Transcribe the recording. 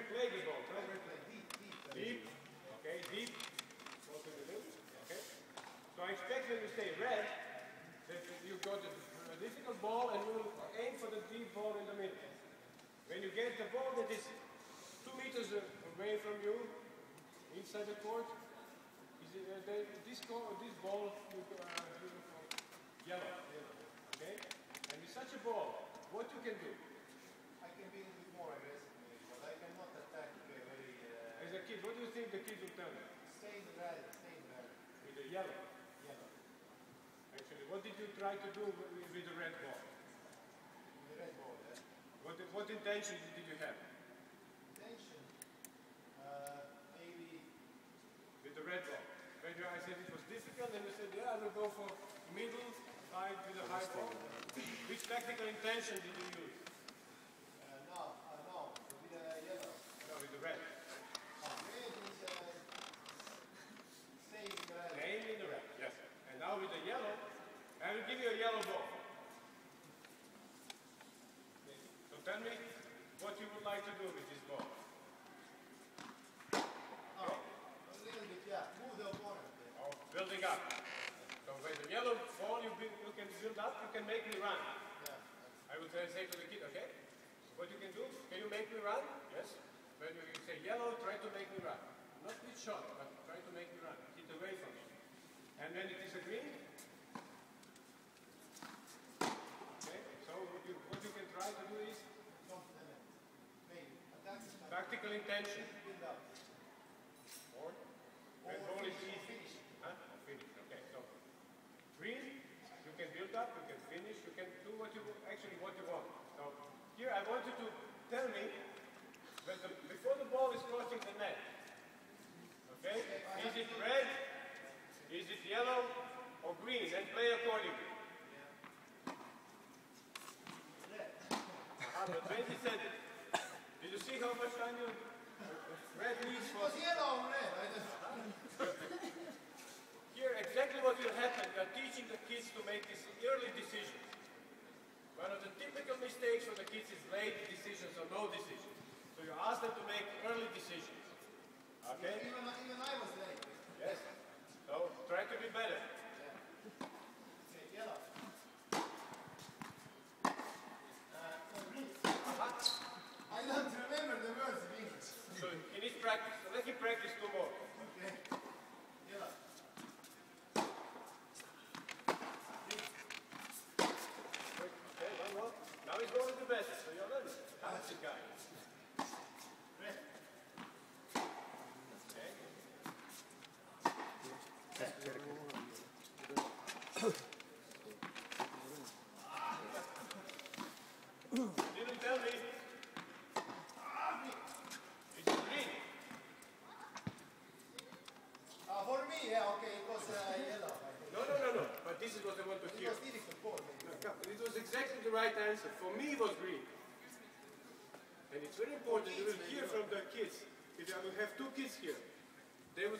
play the ball? To deep, deep. deep. Okay, deep. Go to the middle. Okay. So I expect when you say red, that you got a, difficult ball and you aim for the deep ball in the middle. When you get the ball that is two meters away from you, inside the court, is it, uh, this, this ball you, uh, you yellow, yellow. Okay? And with such a ball, what you can do? I can be a little bit more aggressive, maybe, but I cannot attack uh, very. As a kid, what do you think the kids will tell you? stay in the rally, stay in the rally. With the yellow. Yellow. Actually, what did you try to do with, with the red ball? The red ball, yeah. What, what intention did you have Tension. Uh, maybe. with the red ball? When you, I said it was difficult, and you said, yeah, I will go for middle, side with a high ball. Which tactical intention did you use? Uh, no, uh, no, with the yellow. No, with the red. Uh, red is uh, stay in the rally. Name in the red, yes. And now with the yellow, I will give you a yellow ball. So tell me what you would like to do with this ball. Oh, a little bit, yeah. Move the opponent. Yeah. Oh, building up. So with the yellow ball you, build, you can build up, you can make me run. yeah. I would say say to the kid, okay, what you can do, can you make me run? Yes. When you say yellow, try to make me run. Not with shot, but try to make me run. Hit away from me. And when it is a green, okay, so what you, what you can try to do is Don't uh, maybe attack the time. intention. Or when Or ball is finish, easy. finish. Huh? Or finish, okay. So green, you can build up, you can finish, you can do what you actually what you want. So here I want you to tell me when the, before the ball is crossing the net. Okay? Is it red? Is it yellow or green? And play accordingly. Ah, but when he said it, did you see how much time you red for was yellow red. Here, exactly what will happen, we are teaching the kids to make these early decisions. One of the typical mistakes for the kids is late decisions or no decisions. So you ask them to make early decisions. Okay? Even, even I was late. Yes. So try to be better. Okay, yellow. Uh, Uh-huh. I don't remember the words in English. So he needs practice. So let him practice two more. Okay. Yellow. Okay, one more. Now he's going to the best. So you're learning. Talented guy. Red. Okay. Didn't tell me. It's green. Uh, for me, yeah, okay, it was uh, yellow. No, no, no, no. But this is what I want to It hear. was difficult ball. It was exactly the right answer. For me, it was green. And it's very important. You will hear from the kids. If I will have two kids here, they will